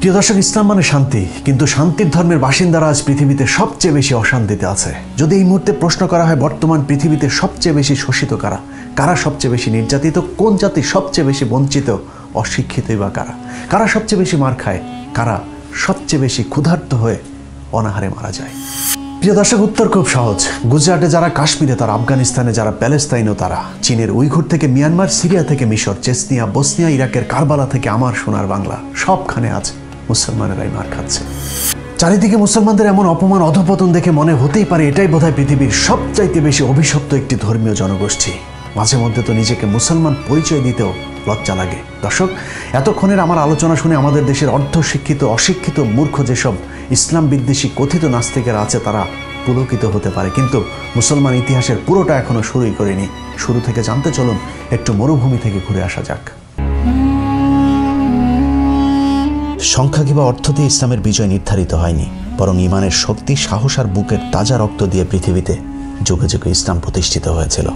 প্রিয় দর্শক, ইসলাম মানে শান্তি, কিন্তু শান্তির ধর্মের বাসিন্দারা আজ পৃথিবীতে সবচেয়ে বেশি অশান্তিতে আছে। যদি এই মুহূর্তে প্রশ্ন করা হয়, বর্তমান পৃথিবীতে সবচেয়ে বেশি শোষিত কারা? কারা সবচেয়ে বেশি নির্যাতিত? কোন জাতি সবচেয়ে বেশি বঞ্চিত অশিক্ষিতই বা কারা? কারা সবচেয়ে বেশি মার খায়? কারা সবচেয়ে বেশি ক্ষুধার্ত হয়ে অনাহারে মারা যায়? প্রিয় দর্শক, উত্তর খুব সহজ। গুজরাটে যারা, কাশ্মীরে তারা, আফগানিস্তানে যারা, প্যালেস্তাইনও তারা। চীনের উইঘুর থেকে মিয়ানমার, সিরিয়া থেকে মিশর, চেসনিয়া, বসনিয়া, ইরাকের কারবালা থেকে আমার সোনার বাংলা। সবখানে আজ মুসলমানেরাই মার খাচ্ছে। চারিদিকে মুসলমানদের এমন অপমান, অধপতন দেখে মনে হতেই পারে এটাই বোধহয় পৃথিবীর সবচাইতে বেশি অভিশপ্ত একটি ধর্মীয় জনগোষ্ঠী। মাঝে মধ্যে তো নিজেকে মুসলমান পরিচয় দিতেও লজ্জা লাগে। দর্শক, এতক্ষণের আমার আলোচনা শুনে আমাদের দেশের অর্ধশিক্ষিত, অশিক্ষিত মূর্খ যেসব ইসলাম বিদ্বেষী কথিত নাস্তিকেরা আছে, তারা পুলকিত হতে পারে। কিন্তু মুসলমান ইতিহাসের পুরোটা এখনও শুরুই করেনি। শুরু থেকে জানতে চলুন, একটু মরুভূমি থেকে ঘুরে আসা যাক। সংখ্যা কিংবা অর্থ দিয়ে ইসলামের বিজয় নির্ধারিত হয়নি, বরং ইমানের শক্তি, সাহস আর বুকের তাজা রক্ত দিয়ে পৃথিবীতে যুগে যুগে ইসলাম প্রতিষ্ঠিত হয়েছিল।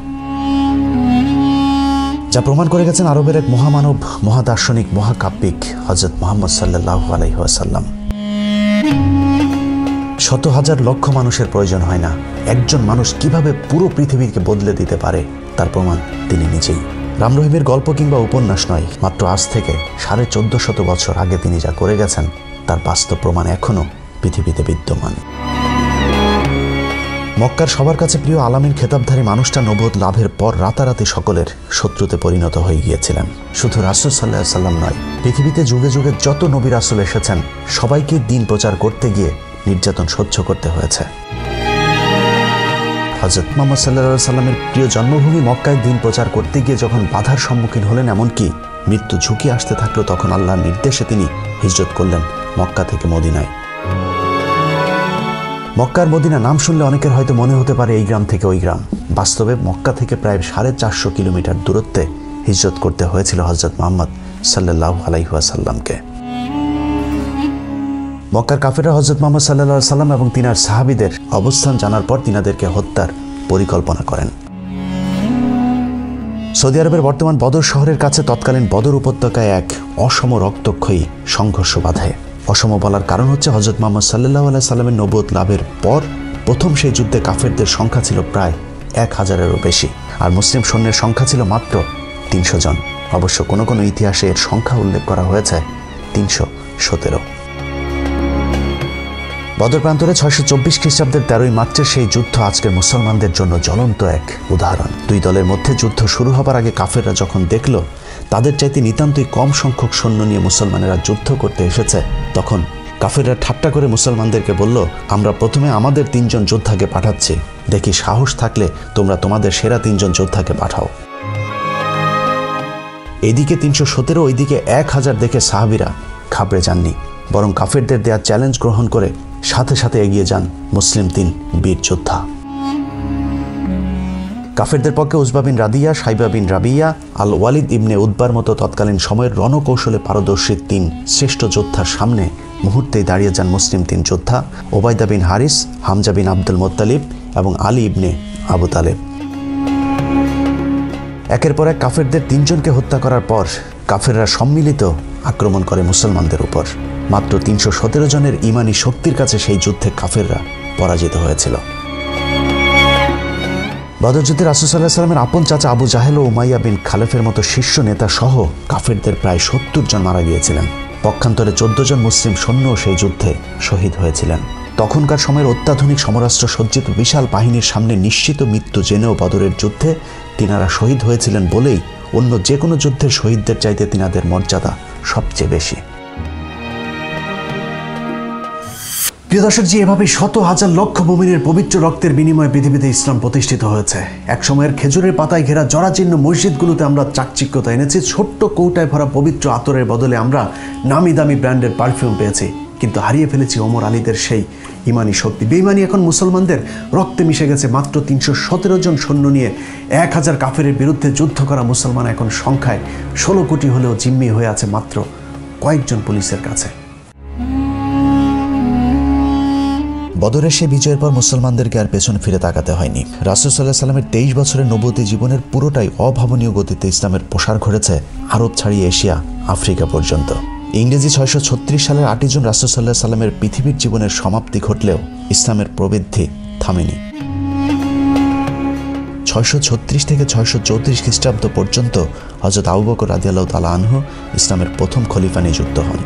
যা প্রমাণ করে গেছেন আরবের এক মহামানব, মহাদার্শনিক, মহাকাব্যিক হজরত মোহাম্মদ সাল্লাহ আলাইসাল্লাম শত হাজার লক্ষ মানুষের প্রয়োজন হয় না, একজন মানুষ কীভাবে পুরো পৃথিবীকে বদলে দিতে পারে, তার প্রমাণ তিনি নিজেই। রাম রহিমের গল্প কিংবা উপন্যাস নয়, মাত্র আজ থেকে সাড়ে চোদ্দ শত বছর আগে তিনি যা করে গেছেন, তার বাস্তব প্রমাণ এখনও পৃথিবীতে বিদ্যমান। মক্কার সবার কাছে প্রিয় আলামিন খেতাবধারী মানুষটা নবোধ লাভের পর রাতারাতি সকলের শত্রুতে পরিণত হয়ে গিয়েছিলেন। শুধু রাসুল সাল্লাহ সাল্লাম নয়, পৃথিবীতে যুগে যুগে যত নবী রাসুল এসেছেন, সবাইকে দিন প্রচার করতে গিয়ে নির্যাতন সহ্য করতে হয়েছে। হজরত মোহাম্মদ সাল্লা সাল্লামের প্রিয় জন্মভূমি মক্কায় দিন প্রচার করতে গিয়ে যখন বাধার সম্মুখীন হলেন, এমনকি মৃত্যু ঝুঁকি আসতে থাকল তখন আল্লাহর নির্দেশে তিনি হিজরত করলেন মক্কা থেকে মদিনায়। মক্কার মদিনা নাম শুনলে অনেকের হয়তো মনে হতে পারে এই গ্রাম থেকে ওই গ্রাম। বাস্তবে মক্কা থেকে প্রায় সাড়ে চারশো কিলোমিটার দূরত্বে হিজরত করতে হয়েছিল হজরত মোহাম্মদ সাল্লাহ আলাইহাসাল্লামকে মক্কার কাফেরা হজরত মোহাম্মদ সাল্লাহ সাল্লাম এবং তিনার সাহাবিদের অবস্থান জানার পর তিনাদেরকে হত্যার পরিকল্পনা করেন। সৌদি আরবের বর্তমান বদর শহরের কাছে তৎকালীন বদর উপত্যকায় এক অসম রক্তক্ষয়ী সংঘর্ষ বাধায় অসম বলার কারণ হচ্ছে হজরত মোহাম্মদ সাল্লাহ আলাই সাল্লামের নবদ লাভের পর প্রথম সেই যুদ্ধে কাফেরদের সংখ্যা ছিল প্রায় এক হাজারেরও বেশি, আর মুসলিম সৈন্যের সংখ্যা ছিল মাত্র তিনশো জন। অবশ্য কোনো কোনো ইতিহাসে এর সংখ্যা উল্লেখ করা হয়েছে তিনশো সতেরো। বদর প্রান্তরে ছয়শো চব্বিশ খ্রিস্টাব্দের তেরোই মার্চের সেই যুদ্ধ আজকের মুসলমানদের জন্য জ্বলন্ত এক উদাহরণ। দুই দলের মধ্যে যুদ্ধ শুরু হবার আগে কাফেররা যখন দেখল, তাদের চাইতে নিতান্তই কম সংখ্যক সৈন্য নিয়ে মুসলমানেরা যুদ্ধ করতে এসেছে, তখন কাফেররা ঠাট্টা করে মুসলমানদেরকে বলল, আমরা প্রথমে আমাদের তিনজন যোদ্ধাকে পাঠাচ্ছি। দেখি সাহস থাকলে তোমরা তোমাদের সেরা তিনজন যোদ্ধাকে পাঠাও। এদিকে তিনশো সতেরো, ওইদিকে এক হাজার দেখে সাহাবিরা খাবড়ে যাননি, বরং কাফেরদের দেয়া চ্যালেঞ্জ গ্রহণ করে সাথে সাথে এগিয়ে যান মুসলিম তিন বীর যোদ্ধা। কাফেরদের পক্ষে উজবা বিন রাদিয়া, সাইবা বিন রাবিয়া আল ওয়ালিদ ইবনে উদ্বার মতো তৎকালীন সময়ের রণকৌশলে পারদর্শী তিন শ্রেষ্ঠ যোদ্ধার সামনে মুহূর্তেই দাঁড়িয়ে যান মুসলিম তিন যোদ্ধা ওবায়দা বিন হারিস, হামজা বিন আব্দুল মোত্তালিব এবং আলী ইবনে আবু তালেব। একের পর এক কাফেরদের তিনজনকে হত্যা করার পর কাফেররা সম্মিলিত আক্রমণ করে মুসলমানদের উপর। মাত্র তিনশো সতেরো জনের ইমানি শক্তির কাছে সেই যুদ্ধে কাফেররা পরাজিত হয়েছিল। বদরযুদ্ধে রাসুসাল্লাহ সাল্লামের আপন চাচা আবু জাহেল ও উমাইয়া বিন খালেফের মতো শীর্ষ নেতা সহ কাফেরদের প্রায় সত্তর জন মারা গিয়েছিলেন। পক্ষান্তরে চোদ্দ জন মুসলিম সৈন্য সেই যুদ্ধে শহীদ হয়েছিলেন। তখনকার সময়ের অত্যাধুনিক সমরাস্ত্র সজ্জিত বিশাল বাহিনীর সামনে নিশ্চিত মৃত্যু জেনেও বদরের যুদ্ধে তিনারা শহীদ হয়েছিলেন বলেই অন্য যে কোনো যুদ্ধের শহীদদের চাইতে তিনাদের মর্যাদা সবচেয়ে বেশি। প্রিয় দর্শক জি, এভাবে শত হাজার লক্ষ মুমিনের পবিত্র রক্তের বিনিময়ে পৃথিবীতে ইসলাম প্রতিষ্ঠিত হয়েছে। এক সময়ের খেজুরের পাতায় ঘেরা জরাচীর্ণ মসজিদগুলোতে আমরা চাকচিক্যতা এনেছি, ছোট্ট কৌটায় ভরা পবিত্র আতরের বদলে আমরা নামি দামি ব্র্যান্ডের পারফিউম পেয়েছি। কিন্তু হারিয়ে ফেলেছি ওমর আলীদের সেই ইমানি শক্তি। বেইমানি এখন মুসলমানদের রক্তে মিশে গেছে মাত্র তিনশো সতেরো জন সৈন্য নিয়ে এক হাজার কাফেরের বিরুদ্ধে যুদ্ধ করা মুসলমান এখন সংখ্যায় ষোলো কোটি হলেও জিম্মি হয়ে আছে মাত্র কয়েকজন পুলিশের কাছে। বদরের সে বিজয়ের পর মুসলমানদেরকে আর পেছন ফিরে তাকাতে হয়নি। রাসুল সাল্লাহ সাল্লামের তেইশ বছরের নবতী জীবনের পুরোটাই অভাবনীয় গতিতে ইসলামের প্রসার ঘটেছে আরব ছাড়িয়ে এশিয়া, আফ্রিকা পর্যন্ত। ইংরেজি ছয়শো ছত্রিশ সালের আটই জুন রাসুসাল্লাহ সাল্লামের পৃথিবীর জীবনের সমাপ্তি ঘটলেও ইসলামের প্রবৃদ্ধি থামেনি। ছয়শো ছত্রিশ থেকে ছয়শো চৌত্রিশ খ্রিস্টাব্দ পর্যন্ত হজরত আবু বকর রাদিয়াল্লাহ তালা আনহু ইসলামের প্রথম খলিফা নিযুক্ত হন।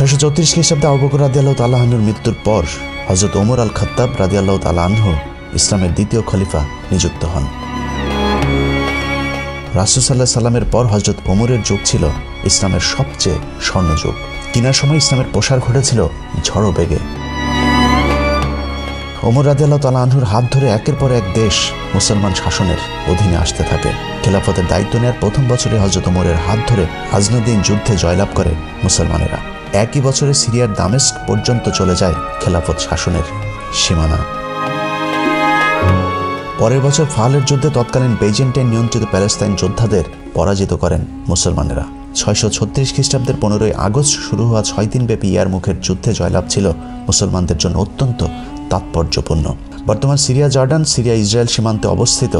ছয়শো চৌত্রিশ খ্রিস্টাব্দে আবু বকর রাদিয়াল্লাহ তালা মৃত্যুর পর হজরত ওমর আল খত্তাব রাদিয়াল্লাহ তালা আনহু ইসলামের দ্বিতীয় খলিফা নিযুক্ত হন। রাসুসাল্লাহ সাল্লামের পর হজরত ওমরের যুগ ছিল ইসলামের সবচেয়ে স্বর্ণযুগ কিনার সময় ইসলামের প্রসার ঘটেছিল ঝড়ো বেগে। ওমর রাদিয়াল্লাহ তালা আনহুর হাত ধরে একের পর এক দেশ মুসলমান শাসনের অধীনে আসতে থাকে। খেলাফতের দায়িত্ব নেওয়ার প্রথম বছরে হজরত ওমরের হাত ধরে আজনুদ্দিন যুদ্ধে জয়লাভ করে মুসলমানেরা। একই বছরে সিরিয়ার দামেস্ক পর্যন্ত চলে যায় খেলাফত শাসনের সীমানা। পরের বছর ফালের যুদ্ধে তৎকালীন বেজেন্টাইন নিয়ন্ত্রিত প্যালেস্তাইন যোদ্ধাদের পরাজিত করেন মুসলমানেরা। ছয়শো ছত্রিশ খ্রিস্টাব্দের পনেরোই আগস্ট শুরু হওয়া ছয় দিনব্যাপী ইয়ারমুখের যুদ্ধে জয়লাভ ছিল মুসলমানদের জন্য অত্যন্ত তাৎপর্যপূর্ণ। বর্তমান সিরিয়া জর্ডান, সিরিয়া ইসরায়েল সীমান্তে অবস্থিত।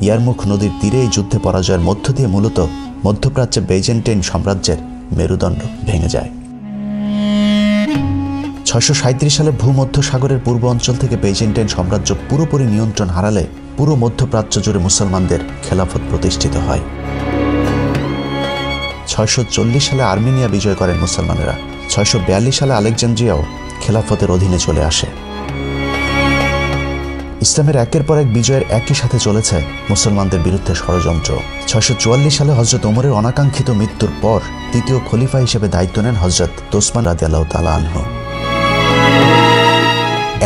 ইয়ারমুখ নদীর তীরে এই যুদ্ধে পরাজয়ের মধ্য দিয়ে মূলত মধ্যপ্রাচ্যে বেজেন্টাইন সাম্রাজ্যের মেরুদণ্ড ভেঙে যায়। ছয়শো সালে ভূমধ্য সাগরের পূর্ব অঞ্চল থেকে বেজেন্টাইন সাম্রাজ্য পুরোপুরি নিয়ন্ত্রণ হারালে পুরো মধ্যপ্রাচ্য জুড়ে মুসলমানদের খেলাফত প্রতিষ্ঠিত হয়। ছয়শো চল্লিশ সালে আর্মেনিয়া বিজয় করেন মুসলমানেরা। ছয়শো বিয়াল্লিশ সালে আলেকজান্দ্রিয়াও খেলাফতের অধীনে চলে আসে। ইসলামের একের পর এক বিজয়ের একই সাথে চলেছে মুসলমানদের বিরুদ্ধে ষড়যন্ত্র। ছয়শো চুয়াল্লিশ সালে হজরত ওমরের অনাকাঙ্ক্ষিত মৃত্যুর পর তৃতীয় খলিফা হিসেবে দায়িত্ব নেন হজরত তোসমান রাদিয়াল্লাহ তালা আনহু।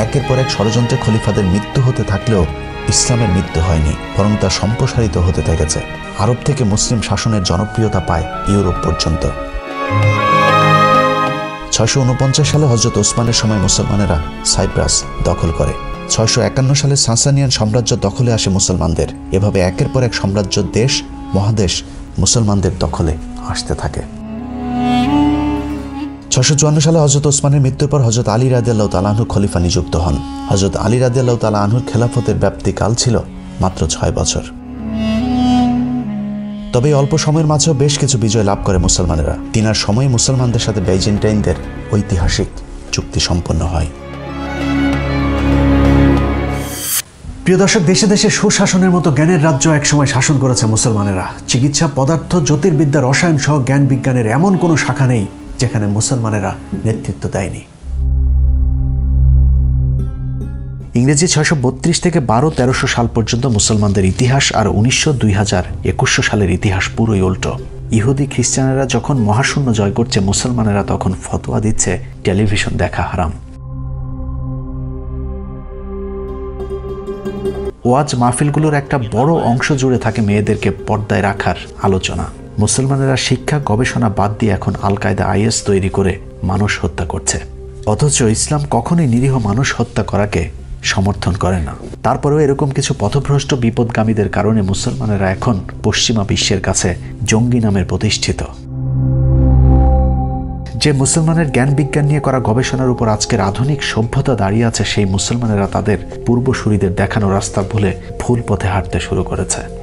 একের পর এক ষড়যন্ত্রে খলিফাদের মৃত্যু হতে থাকলেও ইসলামের মৃত্যু হয়নি, বরং তা সম্প্রসারিত হতে থেকেছে। আরব থেকে মুসলিম শাসনের জনপ্রিয়তা পায় ইউরোপ পর্যন্ত। ছয়শো উনপঞ্চাশ সালে হজরত ওসমানের সময় মুসলমানেরা সাইপ্রাস দখল করে। ছয়শো একান্ন সালে সাসানিয়ান সাম্রাজ্য দখলে আসে মুসলমানদের। এভাবে একের পর এক সাম্রাজ্য দেশ, মহাদেশ মুসলমানদের দখলে আসতে থাকে। ছশো চুয়ান্ন সালে হজরত ওসমানের মৃত্যুর পর হজরত আলী রাদিয়াল্লাহ তালাহুর খলিফা নিযুক্ত হন। হজরত আলী রাদিয়াল্লাহ তালা আনহুর খেলাফতের ব্যাপ্তিকাল ছিল মাত্র ছয় বছর। তবে অল্প সময়ের মাঝেও বেশ কিছু বিজয় লাভ করে মুসলমানেরা। তিনার সময়ে মুসলমানদের সাথে বেইজেন্টাইনদের ঐতিহাসিক চুক্তি সম্পন্ন হয়। প্রিয় দর্শক, দেশে দেশে সুশাসনের মতো জ্ঞানের রাজ্য একসময় শাসন করেছে মুসলমানেরা। চিকিৎসা, পদার্থ, জ্যোতির্বিদ্যা, রসায়ন সহ জ্ঞান বিজ্ঞানের এমন কোনো শাখা নেই যেখানে মুসলমানেরা নেতৃত্ব দেয়নি। ইংরেজি ছয়শো বত্রিশ থেকে বারো তেরোশো সাল পর্যন্ত মুসলমানদের ইতিহাস আর উনিশশো দুই হাজার একুশশো সালের ইতিহাস পুরোই উল্টো। ইহুদি খ্রিস্টানেরা যখন মহাশূন্য জয় করছে, মুসলমানেরা তখন ফতোয়া দিচ্ছে, টেলিভিশন দেখা হারাম। ওয়াজ মাহফিলগুলোর একটা বড় অংশ জুড়ে থাকে মেয়েদেরকে পর্দায় রাখার আলোচনা। মুসলমানেরা শিক্ষা, গবেষণা বাদ দিয়ে এখন আল কায়দা আইএস তৈরি করে মানুষ হত্যা করছে। অথচ ইসলাম কখনোই নিরীহ মানুষ হত্যা করাকে সমর্থন করে না। তারপরেও এরকম কিছু পথভ্রষ্ট, বিপদগামীদের কারণে মুসলমানেরা এখন পশ্চিমা বিশ্বের কাছে জঙ্গি নামের প্রতিষ্ঠিত। যে মুসলমানের জ্ঞান বিজ্ঞান নিয়ে করা গবেষণার উপর আজকের আধুনিক সভ্যতা দাঁড়িয়ে আছে, সেই মুসলমানেরা তাদের পূর্বসূরিদের দেখানো রাস্তা ভুলে ভুল পথে হাঁটতে শুরু করেছে।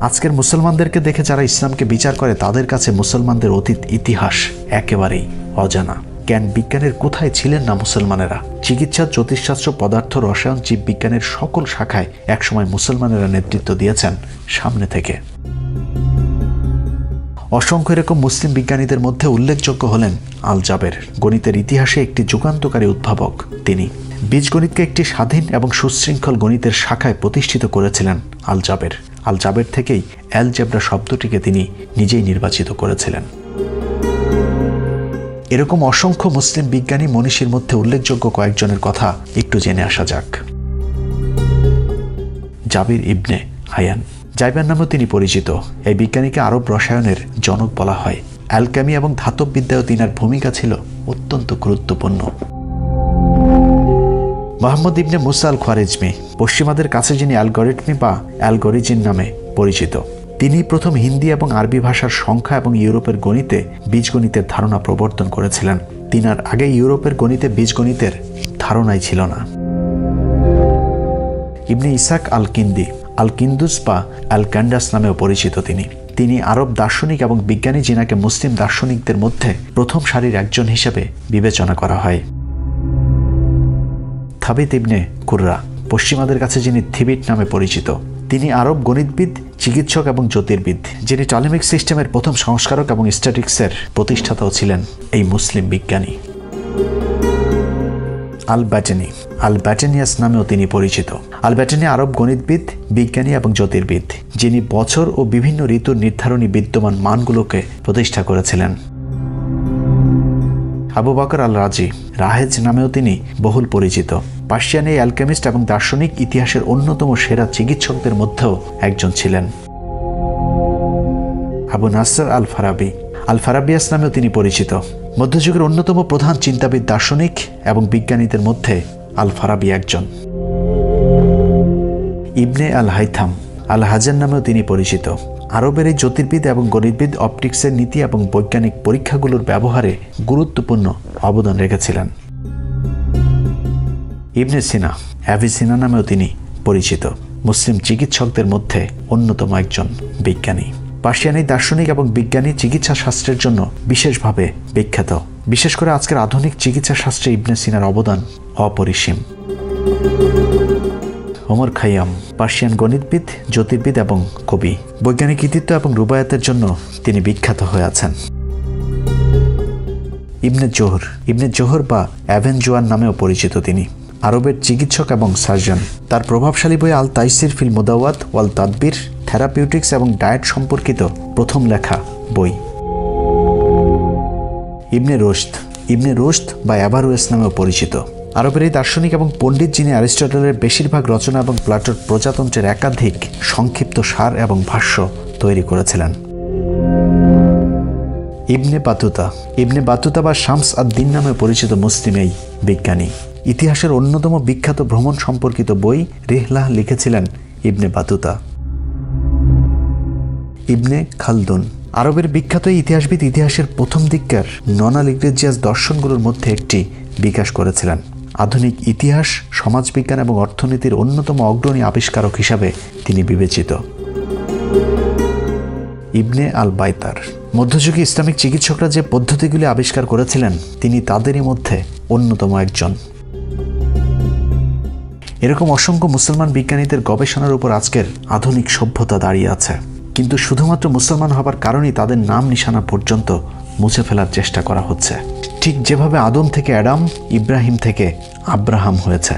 আজকের মুসলমানদেরকে দেখে যারা ইসলামকে বিচার করে, তাদের কাছে মুসলমানদের অতীত ইতিহাস একেবারেই অজানা। জ্ঞান বিজ্ঞানের কোথায় ছিলেন না মুসলমানেরা? চিকিৎসা, জ্যোতিষশাস্ত্র, পদার্থ, রসায়ন, জীববিজ্ঞানের সকল শাখায় একসময় মুসলমানেরা নেতৃত্ব দিয়েছেন সামনে থেকে। অসংখ্য এরকম মুসলিম বিজ্ঞানীদের মধ্যে উল্লেখযোগ্য হলেন আল জাবের গণিতের ইতিহাসে একটি যুগান্তকারী উদ্ভাবক তিনি। বীজগণিতকে একটি স্বাধীন এবং সুশৃঙ্খল গণিতের শাখায় প্রতিষ্ঠিত করেছিলেন আল জাবের আল জাবের থেকেই অ্যালজেব্রা শব্দটিকে তিনি নিজেই নির্বাচিত করেছিলেন। এরকম অসংখ্য মুসলিম বিজ্ঞানী মনীষীর মধ্যে উল্লেখযোগ্য কয়েকজনের কথা একটু জেনে আসা যাক। জাবির ইবনে হায়ান। জাইবার নামেও তিনি পরিচিত। এই বিজ্ঞানীকে আরব রসায়নের জনক বলা হয়। অ্যালকামি এবং ধাতব বিদ্যায়ও তিনার ভূমিকা ছিল অত্যন্ত গুরুত্বপূর্ণ। মোহাম্মদ ইবনে মুসাল খোয়ারেজমি পশ্চিমাদের কাছে যিনি অ্যালগরিটমি বা অ্যালগরিজিন নামে পরিচিত, তিনি প্রথম হিন্দি এবং আরবি ভাষার সংখ্যা এবং ইউরোপের গণিতে বীজগণিতের ধারণা প্রবর্তন করেছিলেন। তিনার আগে ইউরোপের গণিতে বীজগণিতের ধারণাই ছিল না। ইবনে ইসাক আল কিন্দি আল কিন্দুস বা আল ক্যান্ডাস নামেও পরিচিত তিনি। তিনি আরব দার্শনিক এবং বিজ্ঞানী যিনাকে মুসলিম দার্শনিকদের মধ্যে প্রথম সারির একজন হিসেবে বিবেচনা করা হয়। থাবিত ইবনে কুররা, পশ্চিমাদের কাছে যিনি থিবিট নামে পরিচিত, তিনি আরব গণিতবিদ, চিকিৎসক এবং জ্যোতির্বিদ, যিনি টলেমিক সিস্টেমের প্রথম সংস্কারক এবং স্ট্যাটিক্সের প্রতিষ্ঠাতাও ছিলেন এই মুসলিম বিজ্ঞানী। আল ব্যাটেনি আল ব্যাটেনিয়াস নামেও তিনি পরিচিত। আল ব্যাটেনি আরব গণিতবিদ, বিজ্ঞানী এবং জ্যোতির্বিদ, যিনি বছর ও বিভিন্ন ঋতুর নির্ধারণী বিদ্যমান মানগুলোকে প্রতিষ্ঠা করেছিলেন। আবু বকর আল রাজি রাহেজ নামেও তিনি বহুল পরিচিত। পার্সিয়ান এই অ্যালকেমিস্ট এবং দার্শনিক ইতিহাসের অন্যতম সেরা চিকিৎসকদের মধ্যেও একজন ছিলেন। আবু নাসর আল ফারাবি আল ফারাবিয়াস নামেও তিনি পরিচিত। মধ্যযুগের অন্যতম প্রধান চিন্তাবিদ দার্শনিক এবং বিজ্ঞানীদের মধ্যে আল ফারাবি একজন। ইবনে আল হাইথাম আল হাজার নামেও তিনি পরিচিত। আরবের এই জ্যোতির্বিদ এবং গণিতবিদ অপটিক্সের নীতি এবং বৈজ্ঞানিক পরীক্ষাগুলোর ব্যবহারে গুরুত্বপূর্ণ অবদান রেখেছিলেন। ইবনে সিনা অ্যাভিসিনা নামেও তিনি পরিচিত। মুসলিম চিকিৎসকদের মধ্যে অন্যতম একজন বিজ্ঞানী। পার্সিয়ানি দার্শনিক এবং বিজ্ঞানী চিকিৎসা শাস্ত্রের জন্য বিশেষভাবে বিখ্যাত। বিশেষ করে আজকের আধুনিক চিকিৎসা শাস্ত্রে ইবনে সিনার অবদান অপরিসীম। ওমর খাইয়াম পার্সিয়ান গণিতবিদ, জ্যোতির্বিদ এবং কবি। বৈজ্ঞানিক কৃতিত্ব এবং রুবায়াতের জন্য তিনি বিখ্যাত হয়ে আছেন। ইবনে জোহর ইবনে জোহর বা অ্যাভেনজোয়ান নামেও পরিচিত তিনি। আরবের চিকিৎসক এবং সার্জন। তার প্রভাবশালী বই আল তাইসির ফিল মোদাওয়াত, ওয়াল তাদবির, থেরাপিউটিক্স এবং ডায়েট সম্পর্কিত প্রথম লেখা বই। ইবনে রোস্ত ইবনে রোস্ত বা অ্যাভারোয়েস নামেও পরিচিত। আরবের এই দার্শনিক এবং পণ্ডিত যিনি অ্যারিস্টটলের বেশিরভাগ রচনা এবং প্লাটোর প্রজাতন্ত্রের একাধিক সংক্ষিপ্ত সার এবং ভাষ্য তৈরি করেছিলেন। ইবনে বাতুতা। ইবনে বাতুতা বা শামস আদ দিন নামে পরিচিত মুসলিম এই বিজ্ঞানী। ইতিহাসের অন্যতম বিখ্যাত ভ্রমণ সম্পর্কিত বই রেহলাহ লিখেছিলেন ইবনে বাতুতা। ইবনে খালদুন। আরবের বিখ্যাত ইতিহাসবিদ ইতিহাসের প্রথম দিককার ননা লিগ্রেজিয়াস দর্শনগুলোর মধ্যে একটি বিকাশ করেছিলেন। আধুনিক ইতিহাস, সমাজবিজ্ঞান এবং অর্থনীতির অন্যতম অগ্রণী আবিষ্কারক হিসাবে তিনি বিবেচিত। ইবনে আল বাইতার মধ্যযুগী ইসলামিক চিকিৎসকরা যে পদ্ধতিগুলি আবিষ্কার করেছিলেন, তিনি তাদেরই মধ্যে অন্যতম একজন। এরকম অসংখ্য মুসলমান বিজ্ঞানীদের গবেষণার উপর আজকের আধুনিক সভ্যতা দাঁড়িয়ে আছে। কিন্তু শুধুমাত্র মুসলমান হবার কারণেই তাদের নাম নিশানা পর্যন্ত মুছে ফেলার চেষ্টা করা হচ্ছে। ঠিক যেভাবে আদম থেকে অ্যাডাম, ইব্রাহিম থেকে আব্রাহাম হয়েছে।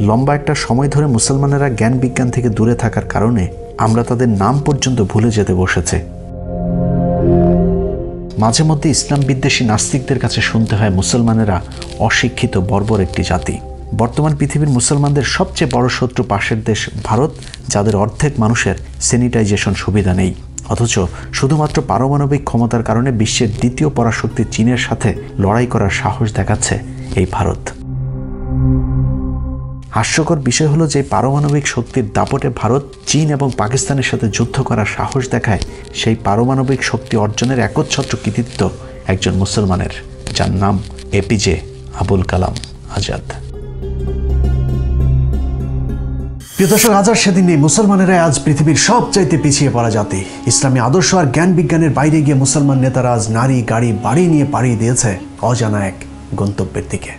লম্বা একটা সময় ধরে মুসলমানেরা জ্ঞান বিজ্ঞান থেকে দূরে থাকার কারণে আমরা তাদের নাম পর্যন্ত ভুলে যেতে বসেছে। মাঝে মধ্যে ইসলাম বিদ্বেষী নাস্তিকদের কাছে শুনতে হয় মুসলমানেরা অশিক্ষিত, বর্বর একটি জাতি। বর্তমান পৃথিবীর মুসলমানদের সবচেয়ে বড় শত্রু পাশের দেশ ভারত, যাদের অর্ধেক মানুষের স্যানিটাইজেশন সুবিধা নেই। অথচ শুধুমাত্র পারমাণবিক ক্ষমতার কারণে বিশ্বের দ্বিতীয় পরাশক্তি চীনের সাথে লড়াই করার সাহস দেখাচ্ছে এই ভারত। হাস্যকর বিষয় হলো যে পারমাণবিক শক্তির দাপটে ভারত, চীন এবং পাকিস্তানের সাথে যুদ্ধ করার সাহস দেখায় সেই পারমাণবিক শক্তি অর্জনের একচ্ছত্র কৃতিত্ব একজন মুসলমানের, যার নাম এপিজে আবুল কালাম আজাদ প্রিয় দর্শক হাজার সেদিন নেই। মুসলমানেরা আজ পৃথিবীর সবচাইতে পিছিয়ে পড়া জাতি। ইসলামী আদর্শ আর জ্ঞান বিজ্ঞানের বাইরে গিয়ে মুসলমান নেতারা আজ নারী, গাড়ি, বাড়ি নিয়ে পাড়িয়ে দিয়েছে অজানা এক গন্তব্যের দিকে।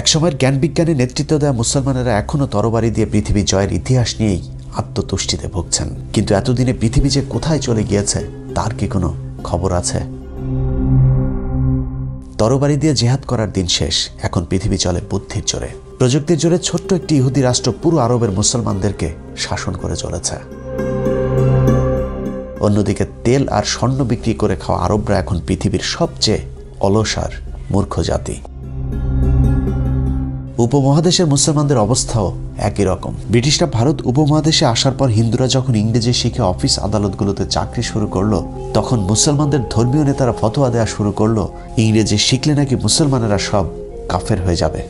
একসময়ের জ্ঞান বিজ্ঞানে নেতৃত্ব দেওয়া মুসলমানেরা এখনও তরবারি দিয়ে পৃথিবী জয়ের ইতিহাস নিয়েই আত্মতুষ্টিতে ভুগছেন। কিন্তু এতদিনে পৃথিবী যে কোথায় চলে গিয়েছে, তার কি কোনো খবর আছে? তরবারি দিয়ে জেহাদ করার দিন শেষ। এখন পৃথিবী চলে বুদ্ধির জোরে। প্রযুক্তির জোরে ছোট্ট একটি ইহুদি রাষ্ট্র পুরো আরবের মুসলমানদেরকে শাসন করে চলেছে। অন্যদিকে তেল আর স্বর্ণ বিক্রি করে খাওয়া আরবরা এখন পৃথিবীর সবচেয়ে অলসার মূর্খ জাতি। উপমহাদেশের মুসলমানদের অবস্থাও একই রকম। ব্রিটিশরা ভারত উপমহাদেশে আসার পর হিন্দুরা যখন ইংরেজি শিখে অফিস আদালতগুলোতে চাকরি শুরু করল তখন মুসলমানদের ধর্মীয় নেতারা ফতোয়া দেওয়া শুরু করল ইংরেজি শিখলে নাকি মুসলমানেরা সব কাফের হয়ে যাবে।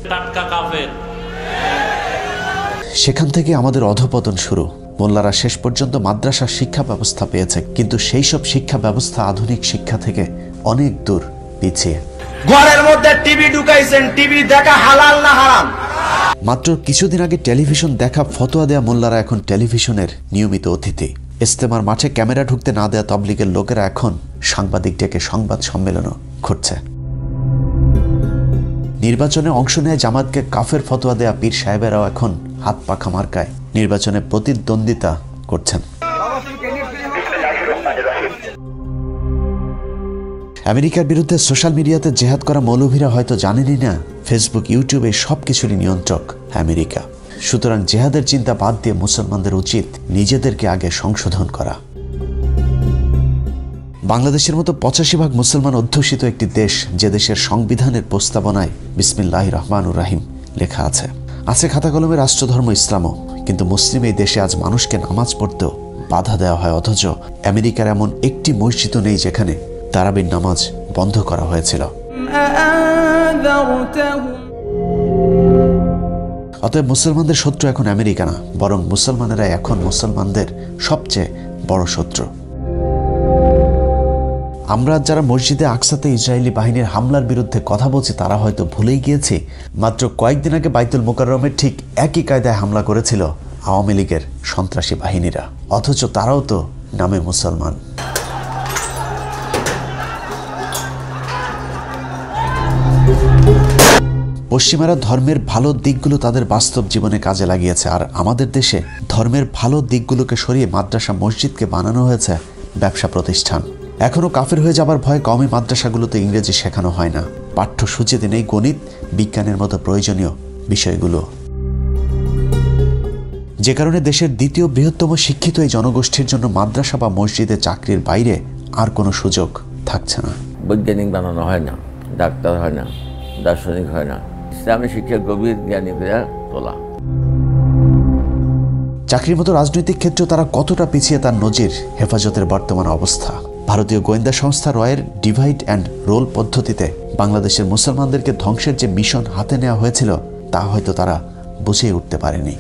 সেখান থেকে আমাদের অধপতন শুরু। মোল্লারা শেষ পর্যন্ত মাদ্রাসার শিক্ষা ব্যবস্থা পেয়েছে কিন্তু সেই সব শিক্ষা ব্যবস্থা আধুনিক শিক্ষা থেকে অনেক দূর পিছিয়ে। ঘরের মধ্যে টিভি ঢুকাইছেন টিভি দেখা হালাল না হারাম? মাত্র কিছুদিন আগে টেলিভিশন দেখা ফতোয়া দেয়া মোল্লারা এখন টেলিভিশনের নিয়মিত অতিথি। ইস্তেমার মাঠে ক্যামেরা ঢুকতে না দেয়া তবলিগের লোকেরা এখন সাংবাদিক ডেকে সংবাদ সম্মেলনও ঘটছে নির্বাচনে অংশ নেয় জামাতকে কাফের ফতোয়া দেয়া পীর সাহেবেরাও এখন হাত পাখা মার্কায় নির্বাচনে প্রতিদ্বন্দ্বিতা করছেন। আমেরিকার বিরুদ্ধে সোশ্যাল মিডিয়াতে জেহাদ করা মৌলভীরা হয়তো জানেনই না, ফেসবুক, ইউটিউবে সব কিছুরই নিয়ন্ত্রক আমেরিকা। সুতরাং জেহাদের চিন্তা বাদ দিয়ে মুসলমানদের উচিত নিজেদেরকে আগে সংশোধন করা। বাংলাদেশের মতো পঁচাশি ভাগ মুসলমান অধ্যুষিত একটি দেশ যে দেশের সংবিধানের প্রস্তাবনায় বিসমিল্লাহ রহমানুর রাহিম লেখা আছে। আছে খাতা কলমে রাষ্ট্রধর্ম ইসলামও, কিন্তু মুসলিম এই দেশে আজ মানুষকে নামাজ পড়তেও বাধা দেওয়া হয়, অথচ আমেরিকার এমন একটি মসজিদও নেই যেখানে তারাবির নামাজ বন্ধ করা হয়েছিল। অতএব মুসলমানদের শত্রু এখন আমেরিকা না, বরং মুসলমানেরা এখন মুসলমানদের সবচেয়ে বড় শত্রু। আমরা যারা মসজিদে আকসাতে ইসরায়েলি বাহিনীর হামলার বিরুদ্ধে কথা বলছি, তারা হয়তো ভুলেই গিয়েছি, মাত্র কয়েকদিন আগে বাইতুল মোকাররমের ঠিক একই কায়দায় হামলা করেছিল আওয়ামী লীগের সন্ত্রাসী বাহিনীরা। অথচ তারাও তো নামে মুসলমান। পশ্চিমারা ধর্মের ভালো দিকগুলো তাদের বাস্তব জীবনে কাজে লাগিয়েছে, আর আমাদের দেশে ধর্মের ভালো দিকগুলোকে সরিয়ে মাদ্রাসা মসজিদকে বানানো হয়েছে ব্যবসা প্রতিষ্ঠান। এখনও কাফের হয়ে যাবার ভয় কমই মাদ্রাসাগুলোতে ইংরেজি শেখানো হয় না। পাঠ্যসূচিতে নেই গণিত, বিজ্ঞানের মতো প্রয়োজনীয় বিষয়গুলো। যে কারণে দেশের দ্বিতীয় বৃহত্তম শিক্ষিত এই জনগোষ্ঠীর জন্য মাদ্রাসা বা মসজিদে চাকরির বাইরে আর কোনো সুযোগ থাকছে না। বৈজ্ঞানিক বানানো হয় না, ডাক্তার হয় না, দার্শনিক হয় না। ইসলামী শিক্ষা গভীর জ্ঞানী করে তোলা। চাকরির মতো রাজনৈতিক ক্ষেত্রেও তারা কতটা পিছিয়ে তার নজির, হেফাজতের বর্তমান অবস্থা। ভারতীয় গোয়েন্দা সংস্থা রয়ের ডিভাইড অ্যান্ড রোল পদ্ধতিতে বাংলাদেশের মুসলমানদেরকে ধ্বংসের যে মিশন হাতে নেওয়া হয়েছিল, তা হয়তো তারা বুঝিয়ে উঠতে পারেনি।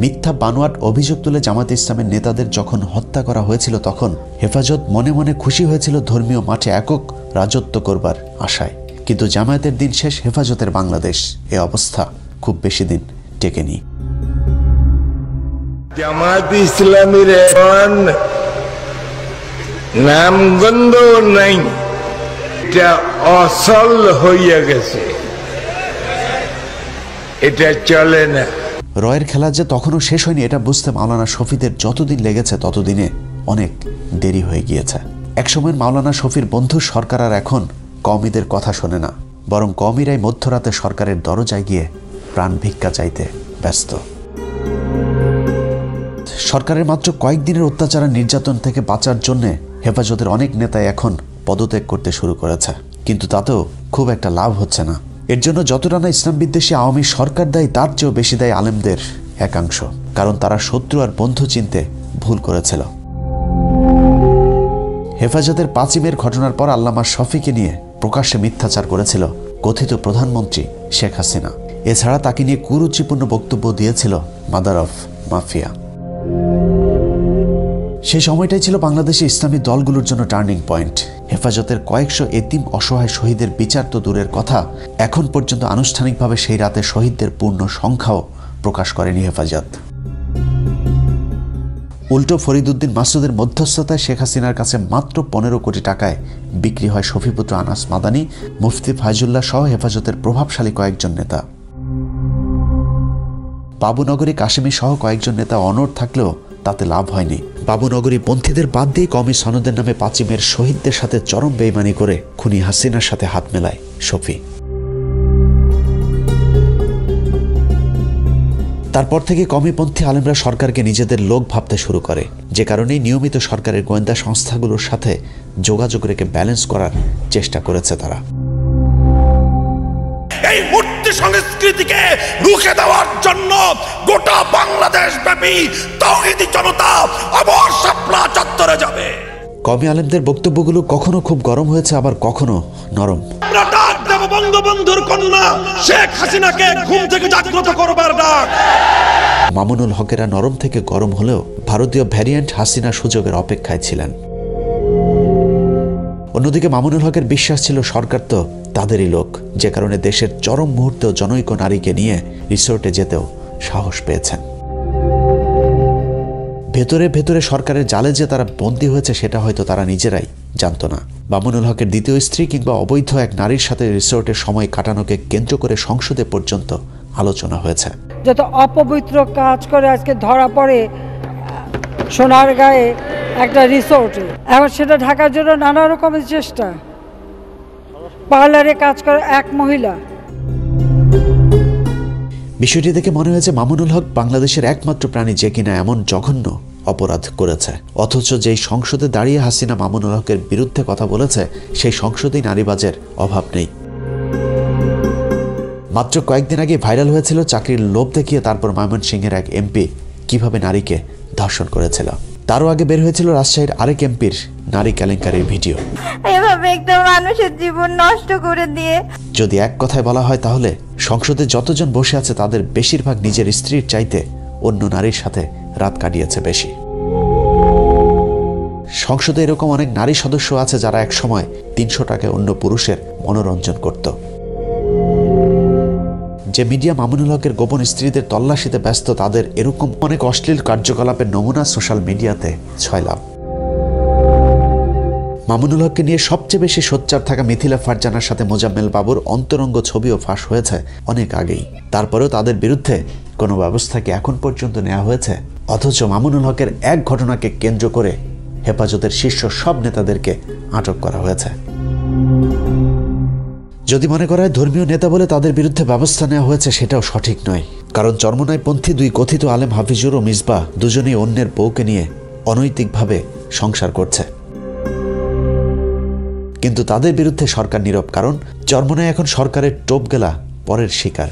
মিথ্যা বানোয়াট অভিযোগ তুলে জামাত ইসলামের নেতাদের যখন হত্যা করা হয়েছিল তখন হেফাজত মনে মনে খুশি হয়েছিল ধর্মীয় মাঠে একক রাজত্ব করবার আশায়। কিন্তু জামায়াতের দিন শেষ হেফাজতের বাংলাদেশ এ অবস্থা খুব বেশি দিন টেকেনি। জামাত ইসলামীর এখন নামগন্ধ নাই। এটা অসল হইয়া গেছে। এটা চলে না। রয়ের খেলা যে তখনও শেষ হয়নি এটা বুঝতে মাওলানা শফিদের যতদিন লেগেছে ততদিনে অনেক দেরি হয়ে গিয়েছে। একসময় মাওলানা শফির বন্ধু সরকার আর এখন কমিদের কথা শোনে না, বরং কমিরাই মধ্যরাতে সরকারের দরজায় গিয়ে প্রাণ ভিক্ষা চাইতে ব্যস্ত। সরকারের মাত্র কয়েকদিনের অত্যাচার আর নির্যাতন থেকে বাঁচার জন্য হেফাজতের অনেক নেতাই এখন পদত্যাগ করতে শুরু করেছে। কিন্তু তাতেও খুব একটা লাভ হচ্ছে না। এর জন্য যতটা না ইসলাম বিদ্বেষী আওয়ামী সরকার দেয়, তার চেয়েও বেশি দেয় আলেমদের একাংশ, কারণ তারা শত্রু আর বন্ধু চিনতে ভুল করেছিল। হেফাজতের পাঁচিমের ঘটনার পর আল্লামা শফিকে নিয়ে প্রকাশ্যে মিথ্যাচার করেছিল কথিত প্রধানমন্ত্রী শেখ হাসিনা। এছাড়া তাকে নিয়ে কুরুচিপূর্ণ বক্তব্য দিয়েছিল মাদার অফ মাফিয়া। সেই সময়টাই ছিল বাংলাদেশে ইসলামী দলগুলোর জন্য টার্নিং পয়েন্ট। হেফাজতের কয়েকশো এতিম অসহায় শহীদের বিচার তো দূরের কথা। এখন পর্যন্ত আনুষ্ঠানিকভাবে সেই রাতে শহীদদের পূর্ণ সংখ্যাও প্রকাশ করেনি হেফাজত। উল্টো ফরিদুদ্দিন মাসুদের মধ্যস্থতায় শেখ হাসিনার কাছে মাত্র পনেরো কোটি টাকায় বিক্রি হয় শফিপুত্র আনাস মাদানি, মুফতি ফাইজুল্লাহ সহ হেফাজতের প্রভাবশালী কয়েকজন নেতা। বাবুনগরী কাশেমি সহ কয়েকজন নেতা অনড় থাকলেও তাতে লাভ হয়নি। বাবুনগরী পন্থীদের বাদ দিয়ে কমি সনদের নামে পাচিমের শহীদদের সাথে চরম বেইমানি করে খুনি হাসিনার সাথে হাত মেলায় শফি। তারপর থেকে কমিপন্থী আলেমরা সরকারকে নিজেদের লোক ভাবতে শুরু করে। যে কারণে নিয়মিত সরকারের গোয়েন্দা সংস্থাগুলোর সাথে যোগাযোগ রেখে ব্যালেন্স করার চেষ্টা করেছে তারা। এই মূর্তি সংস্কৃতিকে রুখে দেওয়ার জন্য গোটা বাংলাদেশ ব্যাপী তৌহিদি জনতা আবার শাপলা চত্বরে যাবে। কমি আলেমদের বক্তব্যগুলো কখনো খুব গরম হয়েছে আবার কখনো নরম। বঙ্গবন্ধুর কন্যা শেখ হাসিনাকে ঘুম থেকে জাগ্রত করবার ডাক। মামুনুল হকেরা নরম থেকে গরম হলেও ভারতীয় ভ্যারিয়েন্ট হাসিনা সুযোগের অপেক্ষায় ছিলেন। অন্যদিকে মামুনুল হকের বিশ্বাস ছিল সরকার তো তাদেরই লোক। যে কারণে দেশের চরম মুহূর্তেও জনৈক নারীকে নিয়ে রিসোর্টে যেতেও সাহস পেয়েছেন। ভেতরে ভেতরে সরকারের জালে যে তারা বন্দী হয়েছে সেটা হয়তো তারা নিজেরাই জানতো না। মামুনুল হকের দ্বিতীয় স্ত্রী কিংবা অবৈধ এক নারীর সাথে রিসোর্টের সময় কাটানোকে কেন্দ্র করে সংসদে পর্যন্ত আলোচনা হয়েছে। যত অপবিত্র কাজ করে আজকে ধরা পড়ে সোনার গায়ে একটা রিসোর্টে এখন সেটা ঢাকার জন্য নানা রকমের চেষ্টা। পার্লারে কাজ করে এক মহিলা। বিষয়টি দেখে মনে হয়েছে মামুনুল হক বাংলাদেশের একমাত্র প্রাণী যে কিনা এমন জঘন্য অপরাধ করেছে। অথচ যেই সংসদে দাঁড়িয়ে হাসিনা মামুনুল হকের বিরুদ্ধে কথা বলেছে সেই সংসদেই নারীবাজের অভাব নেই। মাত্র কয়েকদিন আগে ভাইরাল হয়েছিল চাকরির লোভ দেখিয়ে তারপর ময়মনসিংহের এক এমপি কীভাবে নারীকে ধর্ষণ করেছিল। তারও আগে বের হয়েছিল রাজশাহীর আরেক এমপির নারী কেলেঙ্কারির ভিডিও। এভাবে একটা মানুষের জীবন নষ্ট করে দিয়ে। যদি এক কথায় বলা হয় তাহলে সংসদে যতজন বসে আছে তাদের বেশিরভাগ নিজের স্ত্রীর চাইতে অন্য নারীর সাথে রাত কাটিয়েছে বেশি। সংসদে এরকম অনেক নারী সদস্য আছে যারা এক সময় তিনশো টাকা অন্য পুরুষের মনোরঞ্জন করত। যে মিডিয়া মামুনুল হকের গোপন স্ত্রীদের তল্লাশিতে ব্যস্ত তাদের এরকম অনেক অশ্লীল কার্যকলাপের নমুনা সোশ্যাল মিডিয়াতে ছয়লাভ মামুনুল হককে নিয়ে সবচেয়ে বেশি সোচ্চার থাকা মিথিলা ফারজানার সাথে মোজাম্মেল বাবুর অন্তরঙ্গ ছবিও ফাঁস হয়েছে অনেক আগেই। তারপরেও তাদের বিরুদ্ধে কোনো ব্যবস্থা কি এখন পর্যন্ত নেওয়া হয়েছে। অথচ মামুনুল হকের এক ঘটনাকে কেন্দ্র করে হেফাজতের শীর্ষ সব নেতাদেরকে আটক করা হয়েছে। যদি মনে করা হয় ধর্মীয় নেতা বলে তাদের বিরুদ্ধে ব্যবস্থা নেওয়া হয়েছে, সেটাও সঠিক নয়। কারণ চর্মনায়পন্থী দুই কথিত আলেম হাফিজুর ও মিসবা দুজনেই অন্যের বউকে নিয়ে অনৈতিকভাবে সংসার করছে। কিন্তু তাদের বিরুদ্ধে সরকার নীরব, কারণ চর্মনায় এখন সরকারের টোপ গেলা পরের শিকার।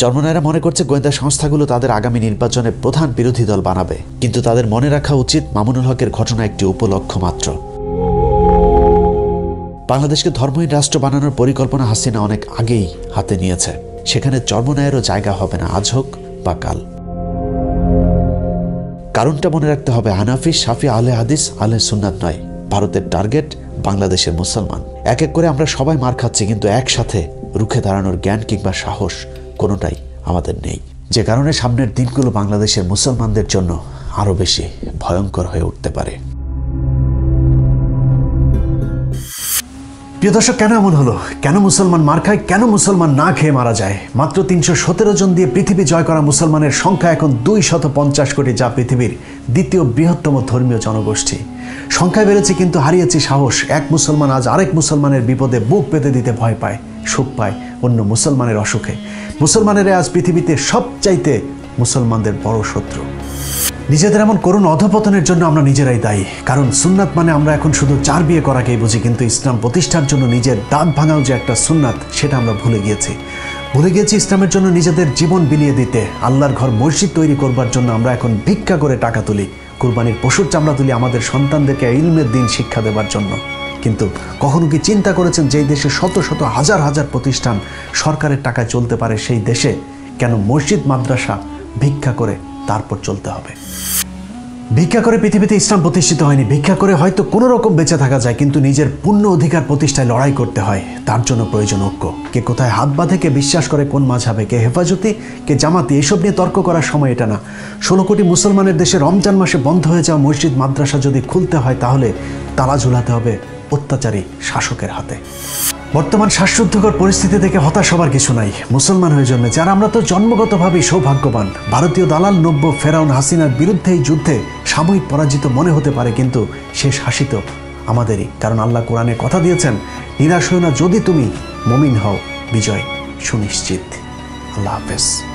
চর্মনায়রা মনে করছে গোয়েন্দা সংস্থাগুলো তাদের আগামী নির্বাচনে প্রধান বিরোধী দল বানাবে, কিন্তু তাদের মনে রাখা উচিত মামুনুল হকের ঘটনা একটি উপলক্ষ মাত্র। বাংলাদেশকে ধর্মহীন রাষ্ট্র বানানোর পরিকল্পনা হাসিনা অনেক আগেই হাতে নিয়েছে। সেখানে চর্মনায়েরও জায়গা হবে না, আজ হোক বা কাল। কারণটা মনে রাখতে হবে হানাফি সাফি আলে হাদিস আলে সুন্নাত নয়। ভারতের টার্গেট বাংলাদেশের মুসলমান। এক এক করে আমরা সবাই মার খাচ্ছি, কিন্তু একসাথে রুখে দাঁড়ানোর জ্ঞান কিংবা সাহস কোনোটাই আমাদের নেই। যে কারণে সামনের দিনগুলো বাংলাদেশের মুসলমানদের জন্য আরও বেশি ভয়ঙ্কর হয়ে উঠতে পারে। প্রিয় দর্শক, কেন এমন হলো? কেন মুসলমান মার খায়? কেন মুসলমান না খেয়ে মারা যায়? মাত্র তিনশো সতেরো জন দিয়ে পৃথিবী জয় করা মুসলমানের সংখ্যা এখন দুই শত পঞ্চাশ কোটি, যা পৃথিবীর দ্বিতীয় বৃহত্তম ধর্মীয় জনগোষ্ঠী। সংখ্যায় বেড়েছে কিন্তু হারিয়েছে সাহস। এক মুসলমান আজ আরেক মুসলমানের বিপদে বুক পেতে দিতে ভয় পায়, সুখ পায় অন্য মুসলমানের অসুখে। মুসলমানেরা আজ পৃথিবীতে সবচাইতে মুসলমানদের বড় শত্রু। নিজেদের এমন করুণ অধপতনের জন্য আমরা নিজেরাই দায়ী। কারণ সুন্নাত মানে আমরা এখন শুধু চার বিয়ে করাকেই বুঝি, কিন্তু ইসলাম প্রতিষ্ঠার জন্য নিজের দাঁত ভাঙাও যে একটা সুন্নাত, সেটা আমরা ভুলে গিয়েছি। ভুলে গিয়েছি ইসলামের জন্য নিজেদের জীবন বিলিয়ে দিতে। আল্লাহর ঘর মসজিদ তৈরি করবার জন্য আমরা এখন ভিক্ষা করে টাকা তুলি, কুরবানির পশুর চামড়া তুলি আমাদের সন্তানদেরকে ইলমের দিন শিক্ষা দেবার জন্য। কিন্তু কখনো কি চিন্তা করেছেন যেই দেশে শত শত হাজার হাজার প্রতিষ্ঠান সরকারের টাকায় চলতে পারে সেই দেশে? কেন মসজিদ, মাদ্রাসা ভিক্ষা করে তারপর চলতে হবে। ভিক্ষা করে পৃথিবীতে ইসলাম প্রতিষ্ঠিত হয়নি। ভিক্ষা করে হয়তো কোনো রকম বেঁচে থাকা যায়, কিন্তু নিজের পূর্ণ অধিকার প্রতিষ্ঠায় লড়াই করতে হয়। তার জন্য প্রয়োজন ঐক্য। কে কোথায় হাত বাঁধে, কে বিশ্বাস করে কোন মাঝাবে কে হেফাজতি, কে জামাতি, এসব নিয়ে তর্ক করার সময় এটা না। ষোলো কোটি মুসলমানের দেশে রমজান মাসে বন্ধ হয়ে যাওয়া মসজিদ, মাদ্রাসা যদি খুলতে হয়, তাহলে তালা ঝুলাতে হবে অত্যাচারী শাসকের হাতে। বর্তমান শ্বাসরুদ্ধকর পরিস্থিতি থেকে হতাশ হবার কিছু নাই। মুসলমান হয়ে জন্মেছে। আর আমরা তো জন্মগতভাবেই সৌভাগ্যবান। ভারতীয় দালাল নব্য ফেরাউন হাসিনার বিরুদ্ধে এই যুদ্ধে সাময়িক পরাজিত মনে হতে পারে, কিন্তু সে শাসিত আমাদেরই। কারণ আল্লাহ কোরআনে কথা দিয়েছেন, নিরাশ হয়ে না যদি তুমি মমিন হও। বিজয় সুনিশ্চিত। আল্লাহ হাফেজ।